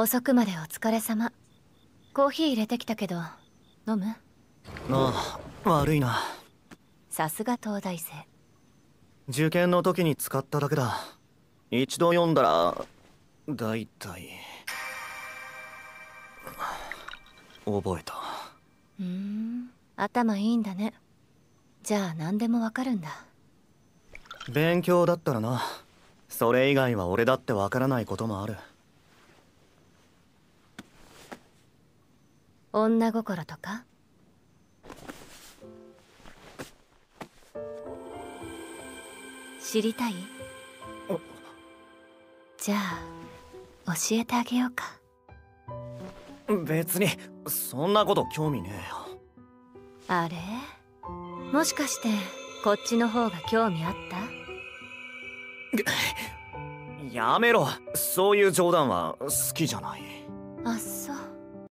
遅くまでお疲れ様。コーヒー入れてきたけど飲む？ああ悪いな。さすが東大生。受験の時に使っただけだ。一度読んだらだいたい覚えた。うーん頭いいんだね。じゃあ何でもわかるんだ。勉強だったらな。それ以外は俺だってわからないこともある女心とか？知りたい？じゃあ教えてあげようか。別にそんなこと興味ねえよ。あれ？もしかしてこっちの方が興味あった？やめろ。そういう冗談は好きじゃない。あそう